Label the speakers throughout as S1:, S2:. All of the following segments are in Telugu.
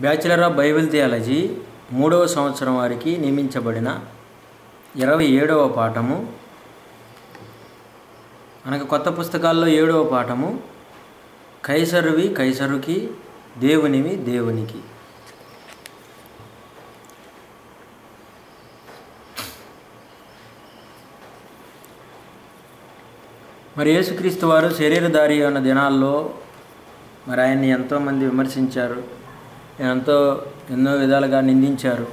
S1: బ్యాచిలర్ ఆఫ్ బైబిల్ థియాలజీ మూడవ సంవత్సరం వారికి నియమించబడిన ఇరవై ఏడవ పాఠము మనకు కొత్త పుస్తకాల్లో ఏడవ పాఠము కైసరువి కైసరుకి దేవునివి దేవునికి. మరి యేసుక్రీస్తు వారు శరీరధారి ఉన్న దినాల్లో మరి ఆయన్ని ఎంతోమంది విమర్శించారు. ఎంతో ఎన్నో విధాలుగా నిందించారు.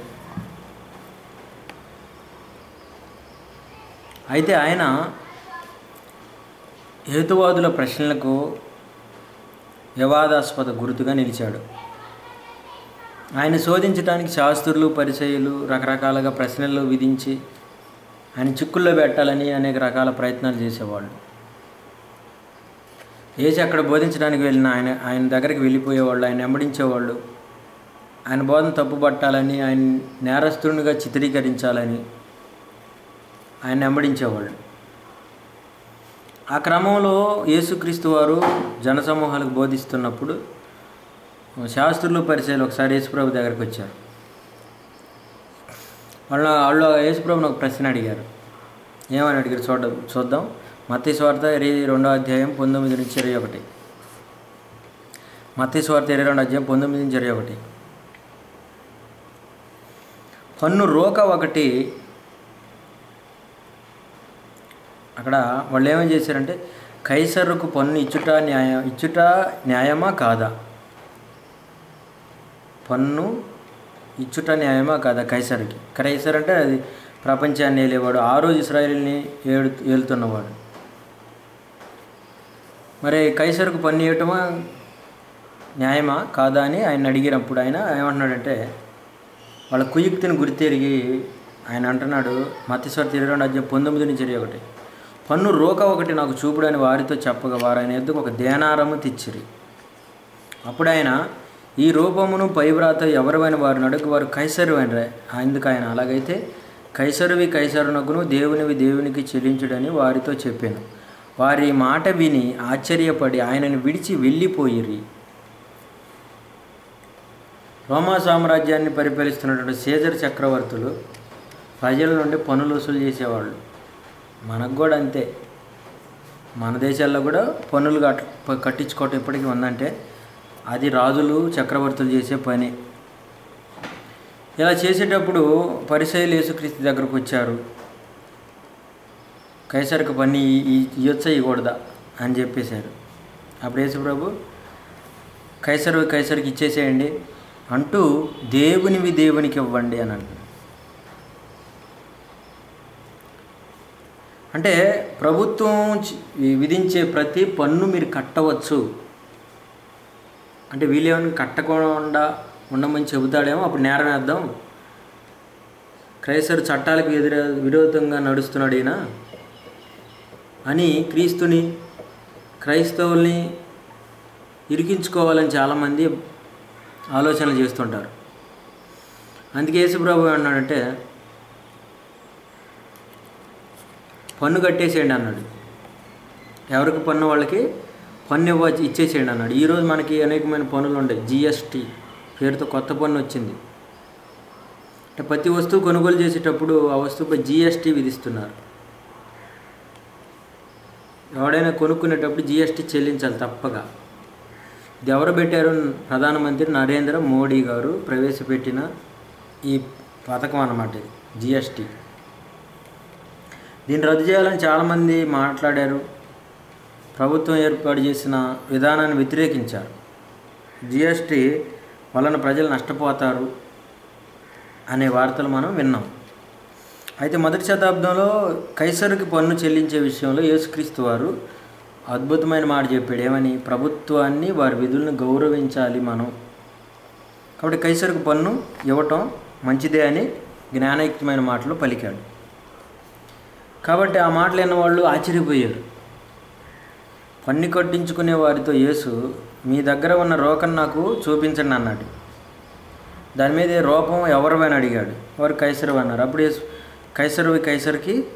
S1: అయితే ఆయన హేతువాదుల ప్రశ్నలకు వివాదాస్పద గుర్తుగా నిలిచాడు. ఆయన శోధించడానికి శాస్త్రులు పరిచయులు రకరకాలుగా ప్రశ్నలు విధించి ఆయన చిక్కుల్లో పెట్టాలని అనేక రకాల ప్రయత్నాలు చేసేవాళ్ళు. ఏసి అక్కడ బోధించడానికి వెళ్ళిన ఆయన ఆయన దగ్గరికి వెళ్ళిపోయేవాళ్ళు ఆయన వెంబడించేవాళ్ళు. ఆయన బోధన తప్పుపట్టాలని ఆయన నేరస్తునిగా చిత్రీకరించాలని ఆయన వెంబడించేవాళ్ళు ఆ క్రమంలో యేసుక్రీస్తు వారు జనసమూహాలకు బోధిస్తున్నప్పుడు శాస్త్రులు పరిచయాలు ఒకసారి యేసుప్రభు దగ్గరికి వచ్చారు. వాళ్ళ వాళ్ళు యేసుప్రభుని ఒక ప్రశ్న అడిగారు. ఏమని అడిగారు? చూడ చూద్దాం. మత్తి స్వార్థ ఇరవై రెండో అధ్యాయం పంతొమ్మిది నుంచి ఇరవై ఒకటి. మత్తి స్వార్థ ఇరవై రెండు అధ్యాయం పంతొమ్మిది నుంచి ఇరవై ఒకటి. పన్ను రోక ఒకటి. అక్కడ వాళ్ళు ఏమేం చేశారంటే కైసరుకు పన్ను ఇచ్చుట న్యాయం ఇచ్చుట న్యాయమా కాదా? పన్ను ఇచ్చుట న్యాయమా కాదా కైసర్కి? కైసర్ అంటే అది ప్రపంచాన్ని ఏలేవాడు ఆ రోజు ఇస్రాయిల్ని ఏడు ఏలుతున్నవాడు. మరి కైసరుకు పన్ను ఇవ్వటమా న్యాయమా కాదా అని ఆయన అడిగినప్పుడు ఆయన ఏమంటున్నాడంటే వాళ్ళ కుయుక్తిని గురితెరిగి ఆయన అంటున్నాడు మత్స్వర్ ఇరవై రెండు అధ్యాయం పంతొమ్మిది నుంచి ఇరవై ఒకటి. పన్ను రోక ఒకటి నాకు చూపుడని వారితో చెప్పగా వారు ఆయన ఎద్దుకు ఒక దేనారము తెచ్చిరి. అప్పుడు ఆయన ఈ రూపమును పైవ్రాత ఎవరివైన వారు నడుకు వారు కైసరు అని ఎందుకు ఆయన అలాగైతే కైసరువి కైసరునకును దేవునివి దేవునికి చెల్లించుడని వారితో చెప్పాను. వారి మాట విని ఆశ్చర్యపడి ఆయనను విడిచి వెళ్ళిపోయిరి. రోమా సామ్రాజ్యాన్ని పరిపాలిస్తున్నటువంటి సీజర్ చక్రవర్తులు ప్రజల నుండి పనులు వసూలు చేసేవాళ్ళు. మనకు కూడా అంతే. మన దేశాల్లో కూడా పన్నులు కట్ కట్టించుకోవటం ఇప్పటికీ ఉందంటే అది రాజులు చక్రవర్తులు చేసే పని. ఇలా చేసేటప్పుడు పరిశైలు యేసుక్రీస్తు దగ్గరకు వచ్చారు. కైసరికి పని ఇయ్యొచ్చా ఇవ్వకూడదా అని చెప్పేశారు. అప్పుడు యేసుప్రభు కైసరు కైసరికి ఇచ్చేసేయండి. అంటూ దేవునివి దేవునికి ఇవ్వండి అని అంటున్నాడు అంటే ప్రభుత్వం విధించే ప్రతి పన్ను మీరు కట్టవచ్చు. అంటే వీళ్ళేమైనా కట్టకుండా ఉండమని చెబుతాడేమో అప్పుడు నేరం వేద్దాం క్రైస్తవుడు చట్టాలకు ఎదుర విరోధంగా నడుస్తున్నాడు ఈయన. అని క్రీస్తుని క్రైస్తవుల్ని ఇరికించుకోవాలని చాలామంది ఆలోచనలు చేస్తుంటారు. అందుకే యేసుప్రభు అన్నాడంటే పన్ను కట్టేసేయండి అన్నాడు. ఎవరికి పన్ను? వాళ్ళకి పన్ను ఇవ్వ ఇచ్చేసేయండి అన్నాడు. ఈరోజు మనకి అనేకమైన పన్నులు ఉంటాయి జిఎస్టీ పేరుతో కొత్త పన్ను వచ్చింది. అంటే ప్రతి వస్తువు కొనుగోలు చేసేటప్పుడు ఆ వస్తువుపై జిఎస్టీ విధిస్తున్నారు. ఎవడైనా కొనుక్కునేటప్పుడు జిఎస్టీ చెల్లించాలి తప్పగా ఇది ఎవరు పెట్టారు ప్రధానమంత్రి నరేంద్ర మోడీ గారు ప్రవేశపెట్టిన ఈ పథకం అన్నమాట ఇది జిఎస్టీ దీన్ని రద్దు చేయాలని చాలామంది మాట్లాడారు. ప్రభుత్వం ఏర్పాటు చేసిన విధానాన్ని వ్యతిరేకించారు. జిఎస్టీ వలన ప్రజలు నష్టపోతారు అనే వార్తలు మనం విన్నాం. అయితే మొదటి శతాబ్దంలో కైసరుకి పన్ను చెల్లించే విషయంలో యేసుక్రీస్తు వారు అద్భుతమైన మాట చెప్పాడు. ఏమని? ప్రభుత్వాన్ని వారి విధులను గౌరవించాలి మనం. కాబట్టి కైసరుకు పన్ను ఇవ్వటం మంచిదే అని జ్ఞానయుక్తమైన మాటలు పలికాడు. కాబట్టి ఆ మాటలు విన్న వాళ్ళు ఆశ్చర్యపోయారు. పన్ను కట్టించుకునే వారితో యేసు మీ దగ్గర ఉన్న రోకం నాకు చూపించండి అన్నాడు. దాని మీద రూపం ఎవరివని అడిగాడు. వారు కైసరు అన్నారు. అప్పుడు కైసరువి కైసరికి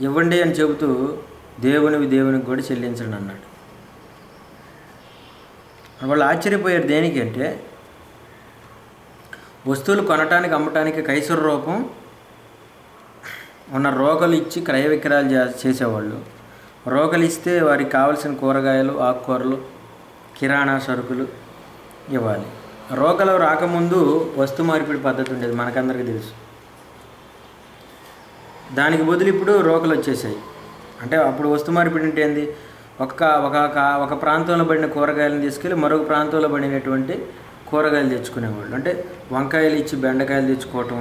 S1: ఇవ్వండి అని చెబుతూ దేవునివి దేవునికి కూడా చెల్లించండి అన్నాడు. వాళ్ళు ఆశ్చర్యపోయారు దేనికి అంటే వస్తువులు కొనటానికి అమ్మటానికి కైసుర రూపం ఉన్న రోకలు ఇచ్చి క్రయ విక్రయాలు చే చేసేవాళ్ళు. రోగలు ఇస్తే వారికి కావలసిన కూరగాయలు ఆకుకూరలు కిరాణా సరుకులు ఇవ్వాలి. రోకలు రాకముందు వస్తు మార్పిడి పద్ధతి ఉండేది మనకందరికీ తెలుసు. దానికి బదులు ఇప్పుడు రోకలు వచ్చేసాయి. అంటే అప్పుడు వస్తు మార్పిడి అంటే ఏంది ఒక ఒక ఒక ప్రాంతంలో పడిన కూరగాయలను తీసుకెళ్ళి మరొక ప్రాంతంలో పడినటువంటి కూరగాయలు తెచ్చుకునేవాళ్ళు. అంటే వంకాయలు ఇచ్చి బెండకాయలు తెచ్చుకోవటం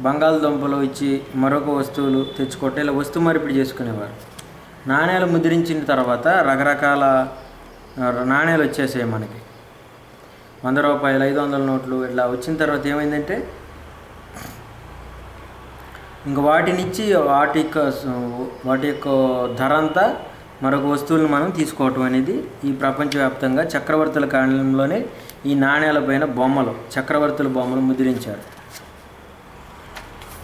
S1: బంగాళదుంపలు ఇచ్చి మరొక వస్తువులు తెచ్చుకోవటం ఇలా వస్తు మార్పిడి చేసుకునేవారు. నాణ్యాలు ముద్రించిన తర్వాత రకరకాల నాణ్యాలు వచ్చేసాయి మనకి. వంద రూపాయలు ఐదు వందల నోట్లు ఇట్లా వచ్చిన తర్వాత ఏమైందంటే ఇంక వాటినిచ్చి వాటి యొక్క వాటి యొక్క ధర అంతా మరొక వస్తువులను మనం తీసుకోవటం అనేది ఈ ప్రపంచవ్యాప్తంగా చక్రవర్తుల కాలంలోనే ఈ నాణ్యాలపైన బొమ్మలు చక్రవర్తుల బొమ్మలు ముద్రించారు.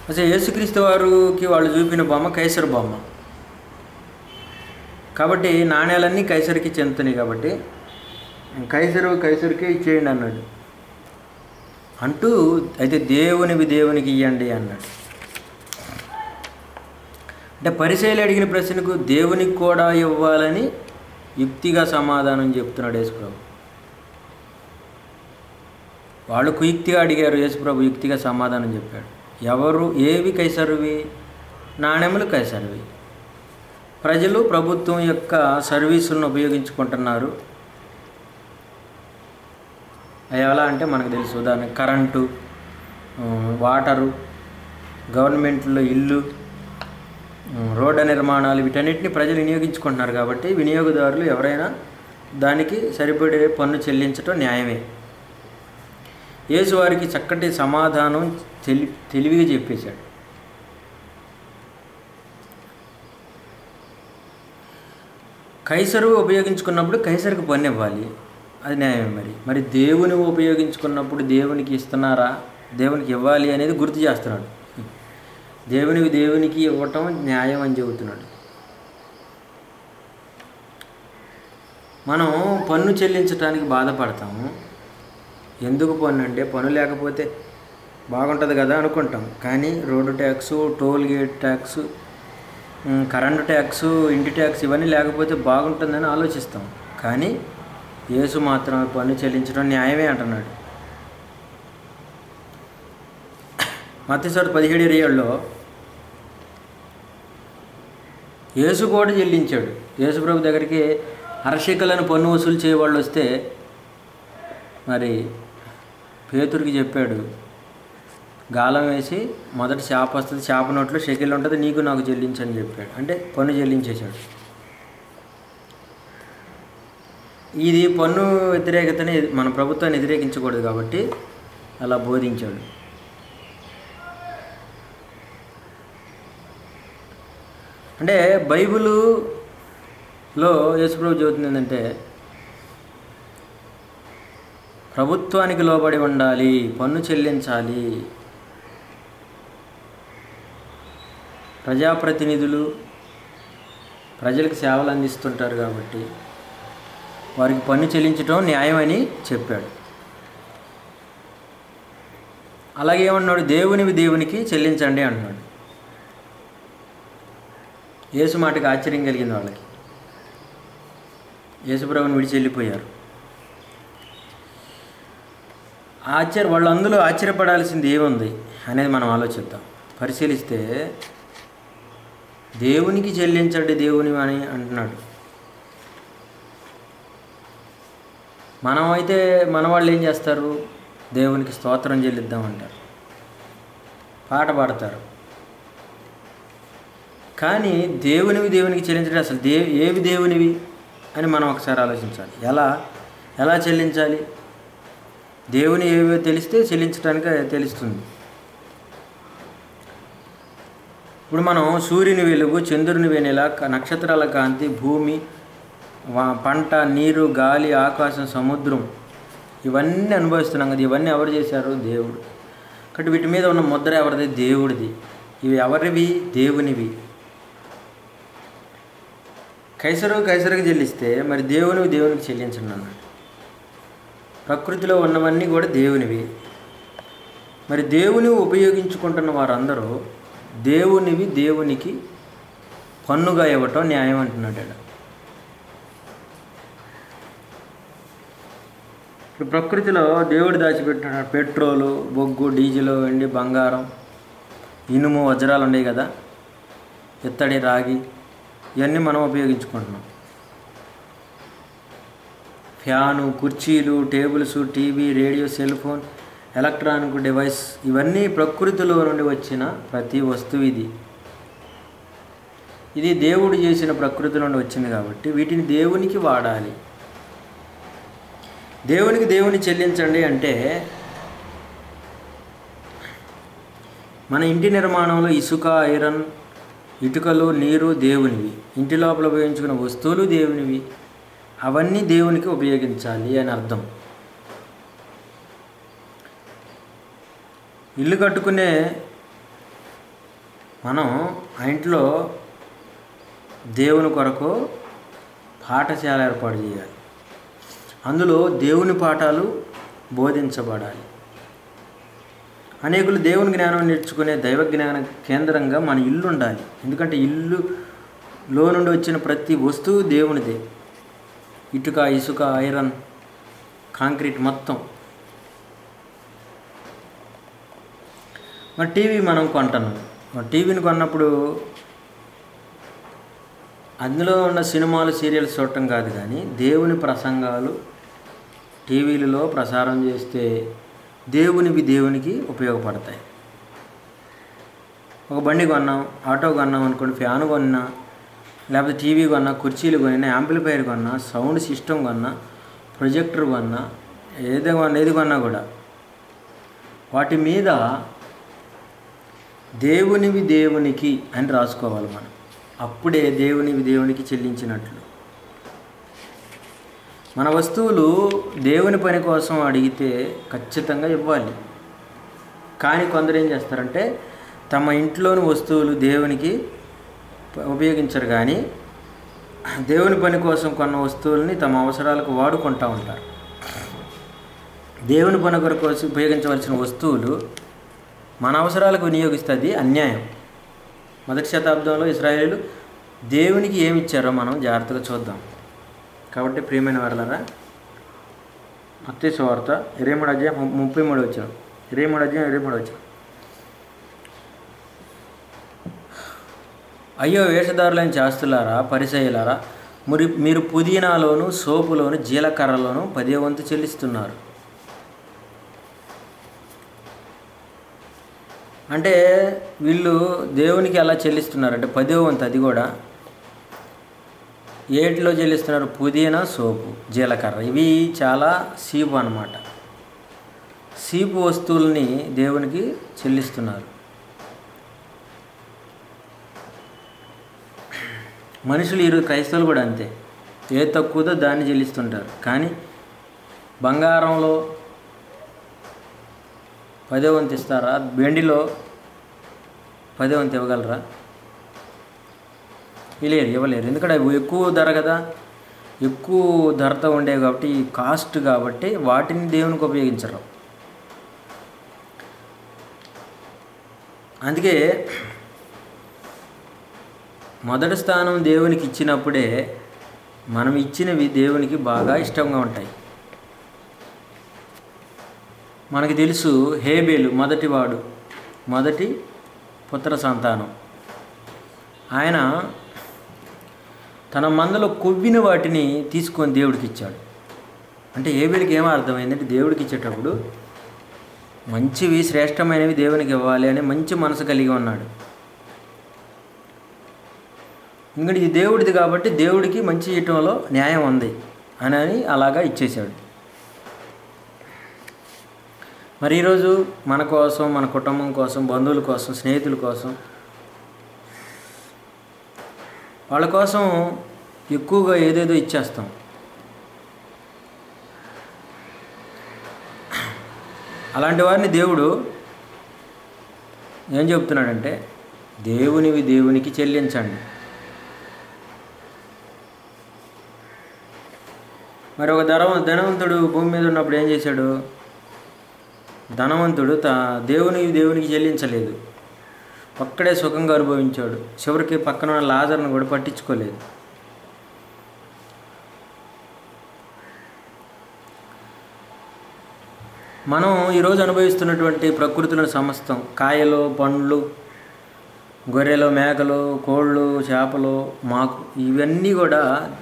S1: అసలు యేసుక్రీస్తు వారికి వాళ్ళు చూపిన బొమ్మ కైసర బొమ్మ. కాబట్టి నాణ్యాలన్నీ కైసరికి చెందుతున్నాయి కాబట్టి కైసరు కైసరికే ఇచ్చేయండి అన్నాడు. అంటూ అయితే దేవునివి దేవునికి ఇవ్వండి అన్నాడు. అంటే పరిశైలు అడిగిన ప్రశ్నకు దేవునికి కూడా ఇవ్వాలని యుక్తిగా సమాధానం చెప్తున్నాడు యేసుప్రభు. వాళ్ళు కుయుక్తిగా అడిగారు యేసుప్రభు యుక్తిగా సమాధానం చెప్పాడు. ఎవరు? ఏవి? కైసరువి? నాణ్యములు కైసరువి. ప్రజలు ప్రభుత్వం యొక్క సర్వీసులను ఉపయోగించుకుంటున్నారు. అవి ఎలా అంటే మనకు తెలుసు. ఉదాహరణ కరెంటు వాటరు గవర్నమెంట్లో ఇల్లు రోడ్ల రోడ్డు నిర్మాణాలు వీటన్నిటిని ప్రజలు వినియోగించుకుంటున్నారు కాబట్టి వినియోగదారులు ఎవరైనా దానికి సరిపడే పన్ను చెల్లించటం న్యాయమే. యేసువారికి చక్కటి సమాధానం తెలి తెలివిగా చెప్పేశాడు. కైసరు ఉపయోగించుకున్నప్పుడు కైసరికి పన్ను ఇవ్వాలి. అది న్యాయమే మరి. మరి దేవుని ఉపయోగించుకున్నప్పుడు దేవునికి ఇస్తున్నారా? దేవునికి ఇవ్వాలి అనేది గుర్తు చేస్తున్నాడు. దేవునికి దేవునికి ఇవ్వటం న్యాయం అని చెబుతున్నాడు. మనం పన్ను చెల్లించడానికి బాధపడతాము. ఎందుకు పన్ను అంటే పన్ను లేకపోతే బాగుంటుంది కదా అనుకుంటాం. కానీ road tax toll gate tax current tax ఇంటి ట్యాక్స్ ఇవన్నీ లేకపోతే బాగుంటుందని ఆలోచిస్తాం. కానీ యేసు మాత్రం పన్ను చెల్లించడం న్యాయమే అంటున్నాడు. మత్స్యసారి పదిహేడు ఏరియాల్లో యేసు కూడా చెల్లించాడు. యేసుప్రభు దగ్గరికి అరశికలను పన్ను వసూలు చేయవాళ్ళు వస్తే మరి పేతురికి చెప్పాడు గాలం వేసి మొదట చేప వస్తుంది చేప నోట్లో షెకిల్ ఉంటుంది నీకు నాకు చెల్లించని చెప్పాడు. అంటే పన్ను చెల్లించేశాడు. ఇది పన్ను వ్యతిరేకతని మన ప్రభుత్వాన్ని వ్యతిరేకించకూడదు కాబట్టి అలా బోధించాడు. అంటే బైబిలులో యేసుప్రభు చెబుతుంది ఏంటంటే ప్రభుత్వానికి లోబడి ఉండాలి పన్ను చెల్లించాలి. ప్రజాప్రతినిధులు ప్రజలకు సేవలు అందిస్తుంటారు కాబట్టి వారికి పన్ను చెల్లించడం న్యాయమని చెప్పాడు. అలాగే ఏమన్నాడు? దేవునివి దేవునికి చెల్లించండి అన్నాడు. యేసు మాటకి ఆశ్చర్యం కలిగింది వాళ్ళకి. యేసుప్రభుని విడిచి వెళ్ళిపోయారు. ఆశ్చర్య వాళ్ళు అందులో ఆశ్చర్యపడాల్సింది ఏముంది అనేది మనం ఆలోచిద్దాం. పరిశీలిస్తే దేవునికి చెల్లించండి దేవుని అని అంటున్నాడు. మనం అయితే మన వాళ్ళు ఏం చేస్తారు? దేవునికి స్తోత్రం చెల్లిద్దాం అంటారు. పాట పాడతారు. కానీ దేవునివి దేవునికి చెల్లించడం అసలు దే ఏవి దేవునివి అని మనం ఒకసారి ఆలోచించాలి. ఎలా? ఎలా చెల్లించాలి? దేవుని ఏవో తెలిస్తే చెల్లించడానికి తెలుస్తుంది. ఇప్పుడు మనం సూర్యుని వెలుగు చంద్రుని వెనెల నక్షత్రాల కాంతి భూమి పంట నీరు గాలి ఆకాశం సముద్రం ఇవన్నీ అనుభవిస్తున్నాం కదా. ఇవన్నీ ఎవరు చేశారు? దేవుడు. కాబట్టి వీటి మీద ఉన్న ముద్ర ఎవరిది? దేవుడిది. ఇవి ఎవరివి? దేవునివి. కైసరు కైసరుకు చెల్లిస్తే మరి దేవుని దేవునికి చెల్లించండి అన్నాడు ప్రకృతిలో ఉన్నవన్నీ కూడా దేవునివి. మరి దేవుని ఉపయోగించుకుంటున్న వారందరూ దేవునివి దేవునికి పన్నుగా ఇవ్వటం న్యాయం అంటున్నాడు ఇప్పుడు ప్రకృతిలో దేవుడు దాచిపెట్టిన పెట్రోలు బొగ్గు డీజిల్ వెండి బంగారం ఇనుము వజ్రాలు ఉన్నాయి కదా. ఇత్తడి రాగి ఇవన్నీ మనం ఉపయోగించుకుంటున్నాం. ఫ్యాను కుర్చీలు tables TV radio cell phone electronic device ఇవన్నీ ప్రకృతిలో నుండి వచ్చిన ప్రతి వస్తువు ఇది. ఇది దేవుడు చేసిన ప్రకృతి నుండి వచ్చింది కాబట్టి వీటిని దేవునికి వాడాలి. దేవునికి దేవుని చెల్లించండి అంటే మన ఇంటి నిర్మాణంలో ఇసుక ఐరన్ ఇటుకలు నీరు దేవునివి. ఇంటి లోపల ఉపయోగించుకున్న వస్తువులు దేవునివి. అవన్నీ దేవునికి ఉపయోగించాలి అని అర్థం. ఇల్లు కట్టుకునే మనం ఆ ఇంట్లో దేవుని కొరకు పాఠశాల ఏర్పాటు చేయాలి. అందులో దేవుని పాఠాలు బోధించబడాలి. అనేకులు దేవుని జ్ఞానం నేర్చుకునే దైవ జ్ఞాన కేంద్రంగా మన ఇల్లు ఉండాలి. ఎందుకంటే ఇల్లు లో నుండి వచ్చిన ప్రతి వస్తువు దేవునిదే. ఇటుక ఇసుక ఐరన్ కాంక్రీట్ మొత్తం. మరి టీవీ మనం కొంటున్నాం. మరి టీవీని కొన్నప్పుడు అందులో ఉన్న సినిమాలు సీరియల్స్ చూడటం కాదు కానీ దేవుని ప్రసంగాలు టీవీలలో ప్రసారం చేస్తే దేవునివి దేవునికి ఉపయోగపడతాయి. ఒక బండి కొన్నాం ఆటో కొన్నాం అనుకోండి ఫ్యాన్ కొన్నా లేకపోతే టీవీ కొన్నా కుర్చీలు కొన్నా యాంప్లిఫైర్ కొన్నా సౌండ్ సిస్టమ్ కొన్నా ప్రొజెక్టర్ కొన్నా ఏది కొన్నా ఏది కొన్నా కూడా. వాటి మీద దేవునివి దేవునికి అని రాసుకోవాలి మనం. అప్పుడే దేవునివి దేవునికి చెల్లించినట్లు. మన వస్తువులు దేవుని పని కోసం అడిగితే ఖచ్చితంగా ఇవ్వాలి. కానీ కొందరు ఏం చేస్తారంటే తమ ఇంట్లోని వస్తువులు దేవునికి ఉపయోగించరు కానీ దేవుని పని కోసం కొన్న వస్తువుల్ని తమ అవసరాలకు వాడుకుంటూ ఉంటారు. దేవుని పని కొరకు కోసం ఉపయోగించవలసిన వస్తువులు మన అవసరాలకు వినియోగిస్తుంది అన్యాయం. మొదటి శతాబ్దంలో ఇస్రాయేలు దేవునికి ఏమి ఇచ్చారో మనం జాగ్రత్తగా చూద్దాం. కాబట్టి ప్రియమైన వారలరా మత్తయి వార్త ఇరవై మూడు అధ్యాయం ముప్పై మూడు వచ్చాం. ఇరవై మూడు అధ్యాయం ఇరవై మూడు వచ్చాం. అయ్యో వేషధారులైన శాస్త్రులారా పరిసయ్యులారా మరి మీరు పుదీనాలోను సోపులోను జీలకర్రలోను పదే వంతు చెల్లిస్తున్నారు. అంటే వీళ్ళు దేవునికి ఎలా చెల్లిస్తున్నారు? అంటే పదే వంతు అది కూడా. ఏటిలో చెల్లిస్తున్నారు? పుదీనా సోపు జీలకర్ర. ఇవి చాలా సీపు అన్నమాట. సీపు వస్తువుల్ని దేవునికి చెల్లిస్తున్నారు. మనుషులు ఇరు క్రైస్తవులు కూడా అంతే. ఏ తక్కువదో దాన్ని చెల్లిస్తుంటారు. కానీ బంగారంలో పదే వంతు ఇస్తారా? బెండిలో పదే వంతు ఇవ్వగలరా? లేరు ఇవ్వలేరు. ఎందుకంటే ఎక్కువ ధర కదా. ఎక్కువ ధరతో ఉండేవి కాబట్టి కాస్ట్ కాబట్టి వాటిని దేవునికి ఉపయోగించరు. అందుకే మొదటి స్థానం దేవునికి ఇచ్చినప్పుడే మనం ఇచ్చినవి దేవునికి బాగా ఇష్టంగా ఉంటాయి. మనకి తెలుసు హేబేలు మొదటివాడు మొదటి పుత్ర సంతానం. ఆయన తన మందలో కొవ్విన వాటిని తీసుకొని దేవుడికి ఇచ్చాడు. అంటే హేబేలుకి ఏమో అర్థమైందంటే దేవుడికి ఇచ్చేటప్పుడు మంచివి శ్రేష్టమైనవి దేవునికి ఇవ్వాలి అని మంచి మనసు కలిగి ఉన్నాడు. ఇంకటి ఇది దేవుడిది కాబట్టి దేవుడికి మంచి ఇవ్వటంలో న్యాయం ఉంది అని అని అలాగా ఇచ్చేశాడు. మరి ఈరోజు మన కోసం మన కుటుంబం కోసం బంధువుల కోసం స్నేహితుల కోసం వాళ్ళ కోసం ఎక్కువగా ఏదేదో ఇచ్చేస్తాం. అలాంటి వారిని దేవుడు ఏం చెప్తున్నాడంటే దేవునివి దేవునికి చెల్లించండి. మరి ఒక ధర ధనవంతుడు భూమి మీద ఉన్నప్పుడు ఏం చేశాడు? ధనవంతుడు తా దేవుని దేవునికి చెల్లించలేదు. ఒక్కడే సుఖంగా అనుభవించాడు. చివరికి పక్కన ఉన్న లాజర్ను కూడా పట్టించుకోలేదు. మనం ఈరోజు అనుభవిస్తున్నటువంటి ప్రకృతిలో సమస్తం కాయలు పండ్లు గొర్రెలు మేకలు కోళ్ళు చేపలు మాకు ఇవన్నీ కూడా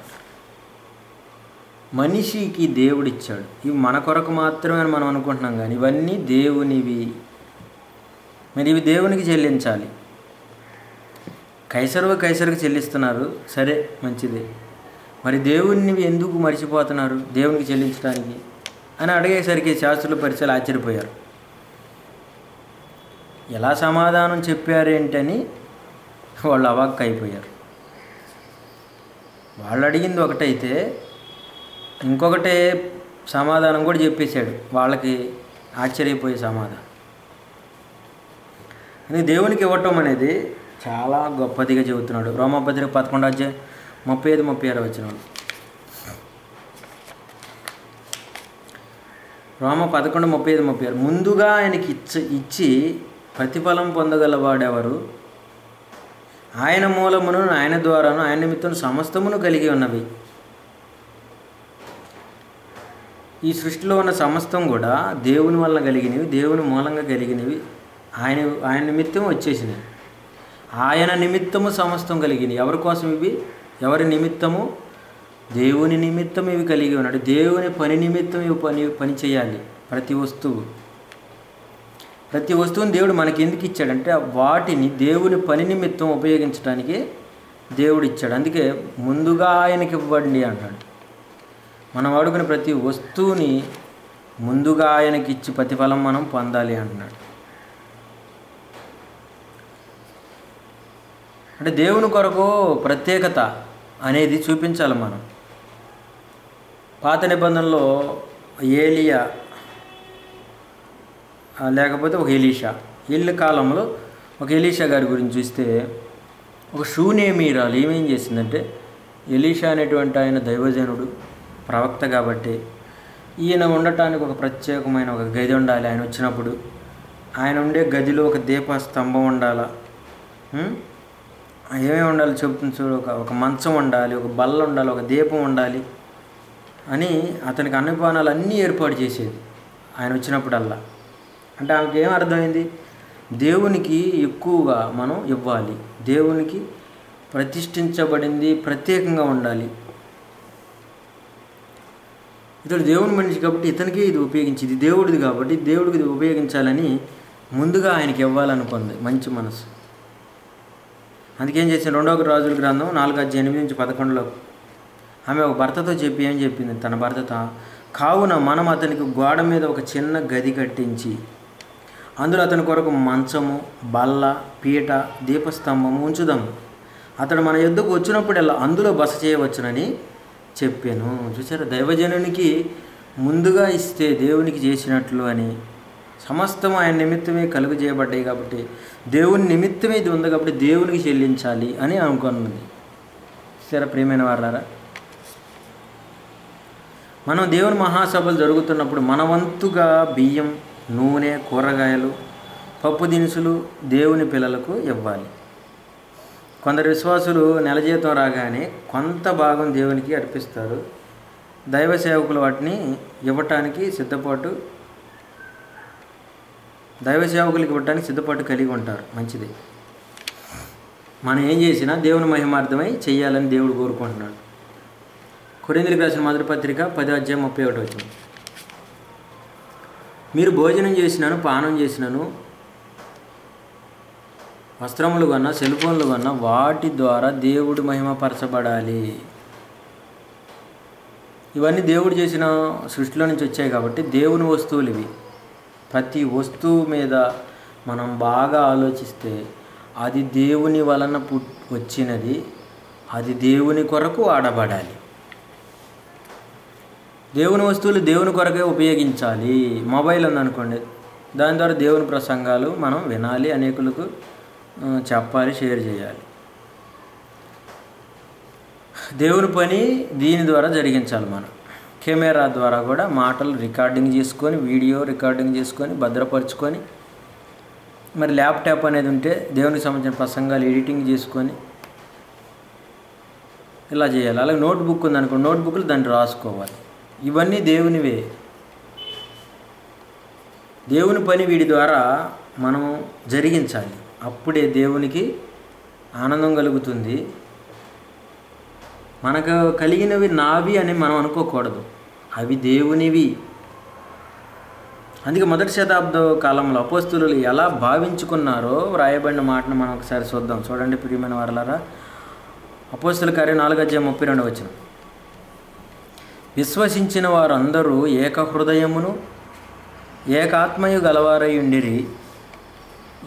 S1: మనిషికి దేవుడిచ్చాడు. ఇవి మన కొరకు మాత్రమే అని మనం అనుకుంటున్నాం కానీ ఇవన్నీ దేవునివి. మరి ఇవి దేవునికి చెల్లించాలి. కైసరువు కైసరుకు చెల్లిస్తున్నారు. సరే మంచిదే. మరి దేవుణ్ణి ఎందుకు మర్చిపోతున్నారు? దేవునికి చెల్లించడానికి అని అడిగేసరికి శాస్త్రుల పరిచయాలు ఆశ్చర్యపోయారు. ఎలా సమాధానం చెప్పారేంటని వాళ్ళు అవాక్ అయిపోయారు వాళ్ళు అడిగింది ఒకటైతే ఇంకొకటి సమాధానం కూడా చెప్పేశాడు. వాళ్ళకి ఆశ్చర్యపోయే సమాధానం. అది దేవునికి ఇవ్వటం అనేది చాలా గొప్పదిగా చెబుతున్నాడు. రోమపత్రిక పదకొండు అధ్యాయం ముప్పై ఐదు ముప్పై ఆరు వచ్చిన రోమ పదకొండు ముప్పై ఐదు ముప్పై ఆరు. ముందుగా ఆయనకి ఇచ్చి ఇచ్చి ప్రతిఫలం పొందగలవాడెవరు? ఆయన మూలమును ఆయన ద్వారాను ఆయన నిమిత్తం సమస్తమును కలిగి ఉన్నవి. ఈ సృష్టిలో ఉన్న సమస్తం కూడా దేవుని వల్ల కలిగినవి దేవుని మూలంగా కలిగినవి. ఆయన ఆయన నిమిత్తం వచ్చేసినవి. ఆయన నిమిత్తము సమస్తం కలిగినవి. ఎవరి కోసం ఇవి? ఎవరి నిమిత్తము? దేవుని నిమిత్తం ఇవి కలిగి ఉన్నాడు. దేవుని పని నిమిత్తం ఇవి పని పని చేయాలి ప్రతి వస్తువు. ప్రతి వస్తువుని దేవుడు మనకి ఎందుకు ఇచ్చాడంటే వాటిని దేవుని పని నిమిత్తం ఉపయోగించడానికి దేవుడు ఇచ్చాడు. అందుకే ముందుగా ఆయనకి ఇవ్వండి అంటాడు. మనం అడుగున ప్రతి వస్తువుని ముందుగా ఆయనకి ఇచ్చి ప్రతిఫలం మనం పొందాలి అంటున్నాడు. అంటే దేవుని కొరకు ప్రత్యేకత అనేది చూపించాలి మనం. పాత నిబంధనలో ఏలియా లేకపోతే ఒక ఎలీషా. ఇల్లు కాలంలో ఒక ఎలీషా గారి గురించి చూస్తే ఒక షూనేమీరాలు ఏమేం చేసిందంటే ఎలీషా అనేటువంటి ఆయన దైవజనుడు ప్రవక్త కాబట్టి ఈయన ఉండటానికి ఒక ప్రత్యేకమైన ఒక గది ఉండాలి. ఆయన వచ్చినప్పుడు ఆయన ఉండే గదిలో ఒక దీప స్తంభం ఉండాలా ఏమేమి ఉండాలి చెబుతుంది చూడు. ఒక ఒక మంచం ఉండాలి ఒక బల్ల ఉండాలి ఒక దీపం ఉండాలి అని అతనికి అన్నపానాలు అన్నీ ఏర్పాటు చేసేది. ఆయన వచ్చినప్పుడల్లా. అంటే ఆమెకి ఏం అర్థమైంది? దేవునికి ఎక్కువగా మనం ఇవ్వాలి. దేవునికి ప్రతిష్ఠించబడింది ప్రత్యేకంగా ఉండాలి. ఇతడు దేవుని మనిషి కాబట్టి ఇతనికి ఇది ఉపయోగించింది దేవుడిది కాబట్టి దేవుడికి ఇది ఉపయోగించాలని ముందుగా ఆయనకి ఇవ్వాలనుకుంది మంచి మనసు. అందుకేం చేసింది రెండవ రాజుల గ్రంథం నాలుగు అధ్యాయం ఎనిమిది నుంచి పదకొండులో ఆమె ఒక భర్తతో చెప్పి ఏం చెప్పింది? తన భర్తతో కావున మనం అతనికి గోడ మీద ఒక చిన్న గది కట్టించి అందులో అతని కొరకు మంచము బల్ల పీట దీపస్తంభము ఉంచుదాము. అతడు మన యుద్ధకు వచ్చినప్పుడల్లా అందులో బస చేయవచ్చునని చెప్పాను. చూసారా? దైవజనునికి ముందుగా ఇస్తే దేవునికి చేసినట్లు అని. సమస్తం ఆయన నిమిత్తమే కలుగు చేయబడ్డాయి కాబట్టి దేవుని నిమిత్తమే ఇది ఉంది కాబట్టి దేవునికి చెల్లించాలి అని అనుకున్నది. సరే ప్రియమైన వారారా మనం దేవుని మహాసభలు జరుగుతున్నప్పుడు మన వంతుగా బియ్యం నూనె కూరగాయలు పప్పు దినుసులు దేవుని పిల్లలకు ఇవ్వాలి. కొందరు విశ్వాసులు నెల జీతం రాగానే కొంత భాగం దేవునికి అర్పిస్తారు. దైవ సేవకులు వాటిని ఇవ్వటానికి సిద్ధపాటు దైవ సేవకులకి ఇవ్వటానికి సిద్ధపాటు కలిగి ఉంటారు. మంచిది. మనం ఏం చేసినా దేవుని మహిమార్థమై చేయాలని దేవుడు కోరుకుంటున్నాడు. కొరిందులకు రాసిన మొదటి పత్రిక పది అధ్యాయం ముప్పై ఒకటి వచ్చింది మీరు భోజనం చేసినాను పానం చేసినాను వస్త్రములు కన్నా సెల్ ఫోన్లు కన్నా వాటి ద్వారా దేవుడు మహిమపరచబడాలి. ఇవన్నీ దేవుడు చేసిన సృష్టిలో నుంచి వచ్చాయి కాబట్టి దేవుని వస్తువులు ఇవి. ప్రతి వస్తువు మీద మనం బాగా ఆలోచిస్తే అది దేవుని వలన పుట్ వచ్చినది. అది దేవుని కొరకు వాడబడాలి దేవుని వస్తువులు దేవుని కొరకే ఉపయోగించాలి. మొబైల్ ఉందనుకోండి దాని ద్వారా దేవుని ప్రసంగాలు మనం వినాలి అనేకులకు చెప్పాలి షేర్ చేయాలి. దేవుని పని దీని ద్వారా జరిగించాలి మనం. కెమెరా ద్వారా కూడా మాటలు రికార్డింగ్ చేసుకొని వీడియో రికార్డింగ్ చేసుకొని భద్రపరుచుకొని మరి ల్యాప్టాప్ అనేది ఉంటే దేవునికి సంబంధించిన ప్రసంగాలు ఎడిటింగ్ చేసుకొని ఇలా చేయాలి. అలాగే నోట్బుక్ ఉందనుకో నోట్బుక్లు దాన్ని రాసుకోవాలి. ఇవన్నీ దేవునివే. దేవుని పని వీడి ద్వారా మనం జరిగించాలి. అప్పుడే దేవునికి ఆనందం కలుగుతుంది. మనకు కలిగినవి నావి అని మనం అనుకోకూడదు. అవి దేవునివి. అందుకే మొదటి శతాబ్ద కాలంలో అపోస్తులు ఎలా భావించుకున్నారో వ్రాయబడిన మాటను మనం ఒకసారి చూద్దాం. చూడండి ప్రియమైన వారలారా. అపోస్తుల కార్యం నాలుగు అధ్యాయం ముప్పై రెండు వచ్చిన. విశ్వసించిన వారందరూ ఏక హృదయమును ఏకాత్మయు గలవారై ఉండిరి.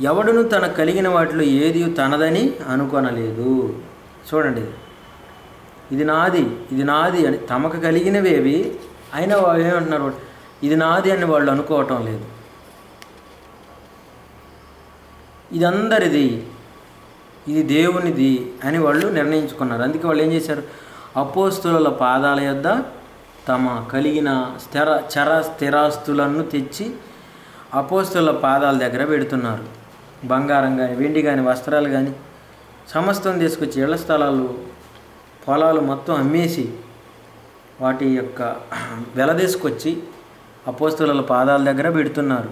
S1: ఎవడును తన కలిగిన వాటిలో ఏది తనదని అనుకొనలేదు. చూడండి. ఇది నాది ఇది నాది అని తమకు కలిగినవేవి అయినా వాళ్ళు ఏమంటున్నారు ఇది నాది అని వాళ్ళు అనుకోవటం లేదు. ఇది అందరిది ఇది దేవునిది అని వాళ్ళు నిర్ణయించుకున్నారు. అందుకే వాళ్ళు ఏం చేశారు? అపోస్తుల పాదాల యొద్ద తమ కలిగిన స్థిర చర స్థిరాస్తులను తెచ్చి అపోస్తుల పాదాల దగ్గర పెడుతున్నారు. బంగారం కానీ వెండి కానీ వస్త్రాలు కానీ సమస్తం తీసుకొచ్చి ఇళ్ళ స్థలాలు పొలాలు మొత్తం అమ్మేసి వాటి యొక్క వెల తీసుకొచ్చి అపోస్తుల పాదాల దగ్గర పెడుతున్నారు.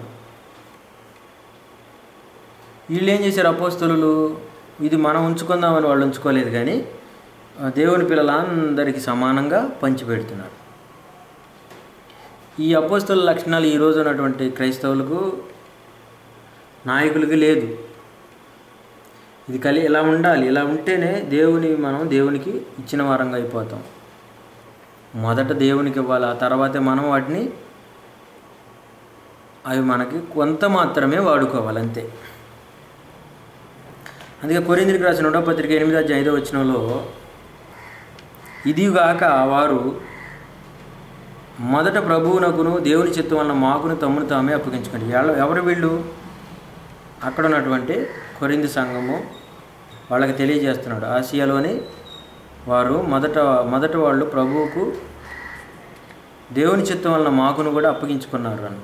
S1: వీళ్ళు ఏం చేశారు అపోస్తులు? ఇది మనం ఉంచుకుందామని వాళ్ళు ఉంచుకోలేదు కానీ దేవుని పిల్లలందరికీ సమానంగా పంచిపెడుతున్నారు ఈ అపోస్తుల లక్షణాలు ఈరోజు ఉన్నటువంటి క్రైస్తవులకు నాయకులకి లేదు. ఇది కలి ఇలా ఉండాలి? ఇలా ఉంటేనే దేవుని మనం దేవునికి ఇచ్చిన వారంగా అయిపోతాం. మొదట దేవునికి ఇవ్వాలి ఆ తర్వాతే మనం వాటిని అవి మనకి కొంత మాత్రమే వాడుకోవాలి అంతే. అందుకే కొరిందికి రాసిన రెండో పత్రిక ఎనిమిది అధ్యాయ ఐదో వచ్చినలో ఇదిగాక వారు మొదట ప్రభువునకును దేవుని చిత్తం వలన మాకును తమ్మును తామే అప్పగించుకోండి. ఎవరు వీళ్ళు? అక్కడ ఉన్నటువంటి కొరింది సంఘము వాళ్ళకి తెలియజేస్తున్నాడు. ఆసియాలోని వారు మొదట మొదట వాళ్ళు ప్రభువుకు దేవుని చిత్తం వలన మాకును కూడా అప్పగించుకున్నారు అన్న.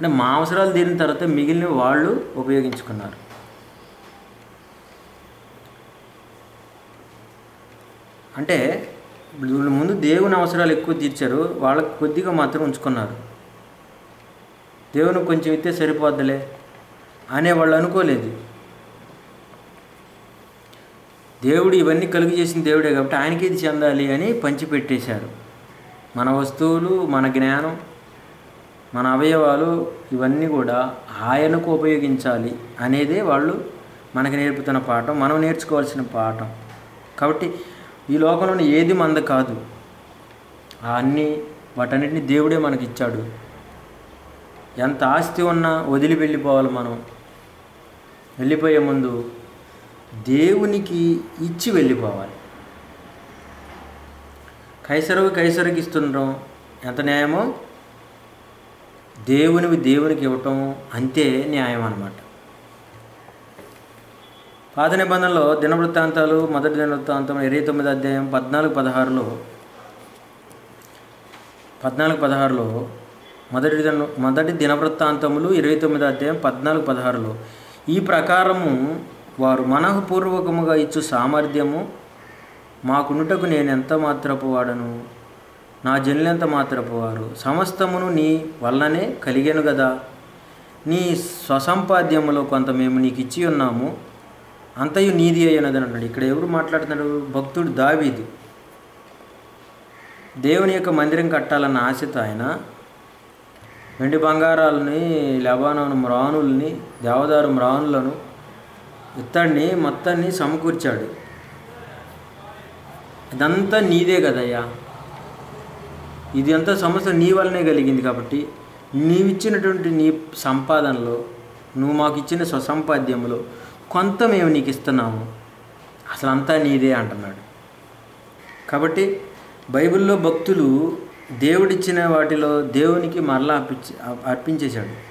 S1: అంటే మా అవసరాలు తీరిన తర్వాత మిగిలిన వాళ్ళు ఉపయోగించుకున్నారు. అంటే వీళ్ళు ముందు దేవుని అవసరాలు ఎక్కువ తీర్చారు. వాళ్ళకి కొద్దిగా మాత్రం ఉంచుకున్నారు. దేవుని కొంచెం ఇస్తే సరిపోద్దులే. అనే వాళ్ళు అనుకోలేదు. దేవుడు ఇవన్నీ కలుగు చేసిన దేవుడే కాబట్టి ఆయనకి ఇది చెందాలి అని పంచిపెట్టేశారు. మన వస్తువులు మన జ్ఞానం మన అవయవాలు ఇవన్నీ కూడా ఆయనకు ఉపయోగించాలి అనేదే వాళ్ళు మనకు నేర్పుతున్న పాఠం మనం నేర్చుకోవాల్సిన పాఠం. కాబట్టి ఈ లోకంలోని ఏది మంద కాదు. ఆ అన్నీ వాటన్నిటిని దేవుడే మనకి ఇచ్చాడు. ఎంత ఆస్తి ఉన్నా వదిలి వెళ్ళిపోవాలి మనం. వెళ్ళిపోయే ముందు దేవునికి ఇచ్చి వెళ్ళిపోవాలి. కైసరవి కైసరికి ఇస్తుండడం ఎంత న్యాయమో? దేవునివి దేవునికి ఇవ్వటం అంతే న్యాయం అన్నమాట. పాత నిబంధనలో దినవృత్తాంతాలు మొదటి దినవృత్తాంతం ఇరవై తొమ్మిది అధ్యాయం పద్నాలుగు పదహారులో పద్నాలుగు పదహారులో మొదటి దిన మొదటి దినవృత్తాంతములు ఇరవై తొమ్మిది అధ్యాయం పద్నాలుగు పదహారులో ఈ ప్రకారము వారు మనఃపూర్వకముగా ఇచ్చు సామర్థ్యము. మాకునుటకు నేను ఎంత మాత్రపు వాడను? నా జనులెంత మాత్రపు వారు? సమస్తమును నీ వల్లనే కలిగాను కదా నీ స్వసంపాద్యములో కొంత మేము నీకు ఇచ్చి ఉన్నాము. అంతయు నీది అయినదని అన్నాడు ఇక్కడ ఎవరు మాట్లాడుతున్నాడు? భక్తుడు దావీదు. దేవుని యొక్క మందిరం కట్టాలన్న ఆశతో ఆయన వెండి బంగారాలని లబానోను మ్రానుల్ని దేవదారు మ్రానులను ఇత్తడిని మొత్తాన్ని సమకూర్చాడు. ఇదంతా నీదే కదయ్యా. ఇది అంతా సమస్య నీ వల్లనే కలిగింది కాబట్టి నీవిచ్చినటువంటి నీ సంపాదనలో నువ్వు మాకు ఇచ్చిన స్వసంపాద్యంలో కొంత మేము నీకు ఇస్తున్నాము అసలు అంతా నీదే అంటున్నాడు. కాబట్టి బైబిల్లో భక్తులు దేవుడిచ్చిన వాటిలో దేవునికి మరలా అర్పించి అర్పించేశాడు.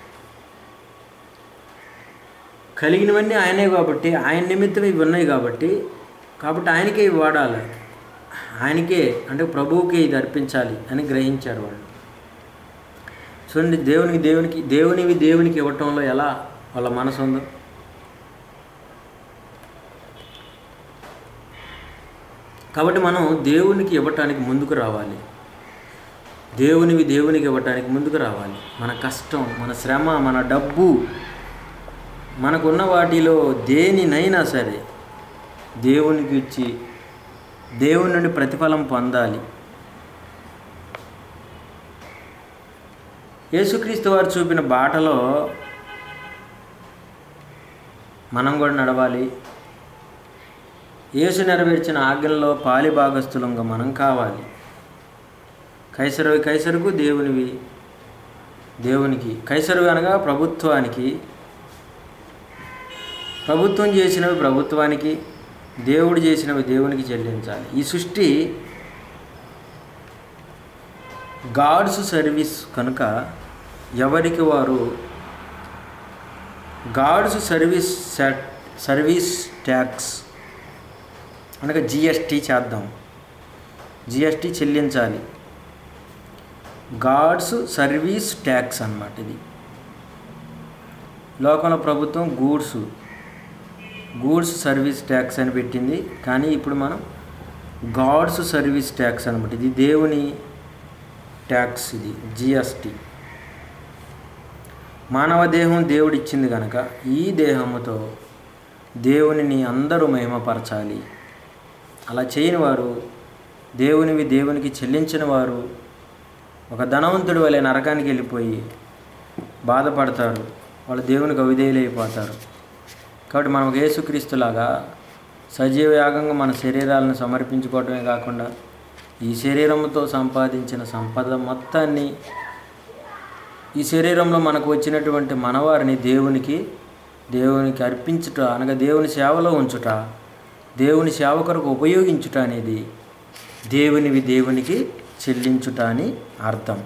S1: కలిగినవన్నీ ఆయనే కాబట్టి ఆయన నిమిత్తం ఇవి ఉన్నాయి కాబట్టి కాబట్టి ఆయనకే ఇవి వాడాలి. ఆయనకే అంటే ప్రభువుకే ఇది అర్పించాలి అని గ్రహించారు వాళ్ళు. చూడండి దేవునికి దేవునికి దేవునివి దేవునికి ఇవ్వటంలో ఎలా వాళ్ళ మనసు ఉందో. కాబట్టి మనం దేవునికి ఇవ్వటానికి ముందుకు రావాలి. దేవునివి దేవునికి ఇవ్వటానికి ముందుకు రావాలి. మన కష్టం మన శ్రమ మన డబ్బు మనకున్న వాటిలో దేనినైనా సరే దేవునికి ఇచ్చి దేవుని నుండి ప్రతిఫలం పొందాలి. యేసుక్రీస్తు వారు చూపిన బాటలో మనం కూడా నడవాలి. యేసు నెరవేర్చిన ఆజ్ఞల్లో పాలి భాగస్థులంగా మనం కావాలి. కైసరవి కైసరుకు దేవునివి దేవునికి. కైసరువి అనగా ప్రభుత్వానికి. ప్రభుత్వం చేసినవి ప్రభుత్వానికి దేవుడు చేసినవి దేవునికి చెల్లించాలి. ఈ సృష్టి గాడ్స్ సర్వీస్ కనుక ఎవరికి వారు గాడ్స్ సర్వీస్ సర్వీస్ ట్యాక్స్ అనగా జిఎస్టీ చేద్దాం. జిఎస్టీ చెల్లించాలి. గాడ్స్ సర్వీస్ ట్యాక్స్ అన్నమాట ఇది. లోకంలో ప్రభుత్వం గూడ్స్ గూడ్స్ సర్వీస్ ట్యాక్స్ అని పెట్టింది. కానీ ఇప్పుడు మనం గాడ్స్ సర్వీస్ ట్యాక్స్ అనమాట ఇది దేవుని ట్యాక్స్ ఇది జిఎస్టి. మానవ దేహం దేవుడు ఇచ్చింది కనుక ఈ దేహముతో దేవునిని అందరూ మహిమపరచాలి. అలా చేయని వారు దేవునివి దేవునికి చెల్లించిన వారు ఒక ధనవంతుడు వలె నరకానికి వెళ్ళిపోయి బాధపడతారు వాళ్ళు దేవునికి అవిధేయులైపోతారు. కాబట్టి మనం యేసుక్రీస్తులాగా సజీవ యాగంగా మన శరీరాలను సమర్పించుకోవటమే కాకుండా ఈ శరీరంతో సంపాదించిన సంపద మొత్తాన్ని ఈ శరీరంలో మనకు వచ్చినటువంటి మనవారిని దేవునికి దేవునికి అర్పించుట అనగా దేవుని సేవలో ఉంచుట దేవుని సేవ కొరకు ఉపయోగించుట అనేది దేవునివి దేవునికి చెల్లించుట అని అర్థం